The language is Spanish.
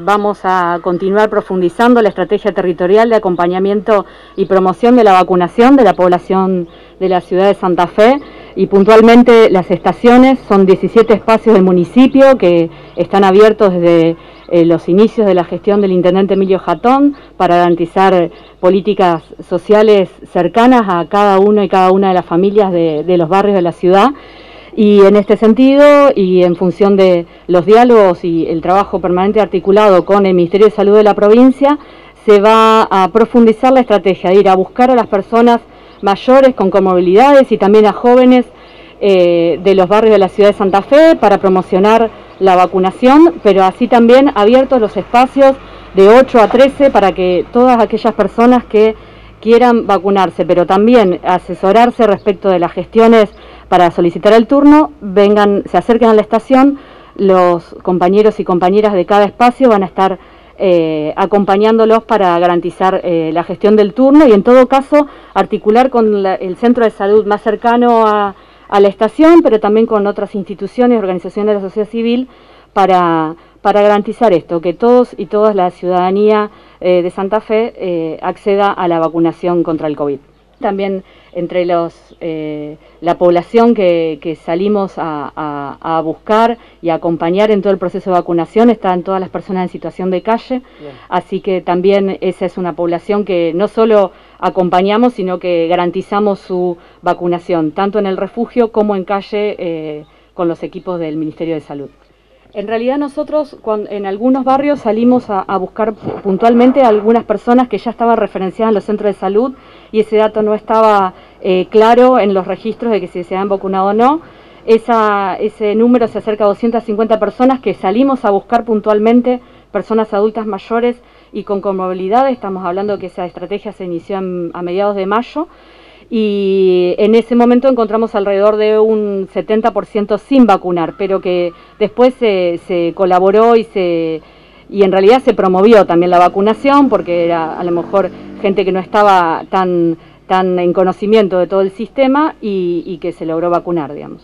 Vamos a continuar profundizando la estrategia territorial de acompañamiento y promoción de la vacunación de la población de la ciudad de Santa Fe. Y puntualmente las estaciones son 17 espacios del municipio que están abiertos desde eh, los inicios de la gestión del intendente Emilio Jatón para garantizar políticas sociales cercanas a cada uno y cada una de las familias de los barrios de la ciudad y en este sentido, y en función de los diálogos y el trabajo permanente articulado con el Ministerio de Salud de la provincia, se va a profundizar la estrategia de ir a buscar a las personas mayores con comorbilidades y también a jóvenes eh, de los barrios de la ciudad de Santa Fe para promocionar la vacunación, pero así también abiertos los espacios de 8 a 13 para que todas aquellas personas que quieran vacunarse, pero también asesorarse respecto de las gestiones para solicitar el turno, vengan, se acerquen a la estación, los compañeros y compañeras de cada espacio van a estar eh, acompañándolos para garantizar eh, la gestión del turno y en todo caso articular con el centro de salud más cercano a, la estación, pero también con otras instituciones organizaciones de la sociedad civil para, garantizar esto, que todos y todas la ciudadanía eh, de Santa Fe acceda a la vacunación contra el COVID también entre los, eh, la población que, salimos a, buscar y a acompañar en todo el proceso de vacunación están todas las personas en situación de calle, así que también esa es una población que no solo acompañamos, sino que garantizamos su vacunación, tanto en el refugio como en calle eh, con los equipos del Ministerio de Salud. En realidad nosotros en algunos barrios salimos a, buscar puntualmente a algunas personas que ya estaban referenciadas en los centros de salud y ese dato no estaba eh, claro en los registros de que si se han vacunado o no. ese número se acerca a 250 personas que salimos a buscar puntualmente personas adultas mayores y con comorbilidad. Estamos hablando que esa estrategia se inició a mediados de mayo y en ese momento encontramos alrededor de un 70% sin vacunar, pero que después se, colaboró y se y en realidad se promovió también la vacunación porque era a lo mejor gente que no estaba tan, tan en conocimiento de todo el sistema y, y que se logró vacunar, digamos.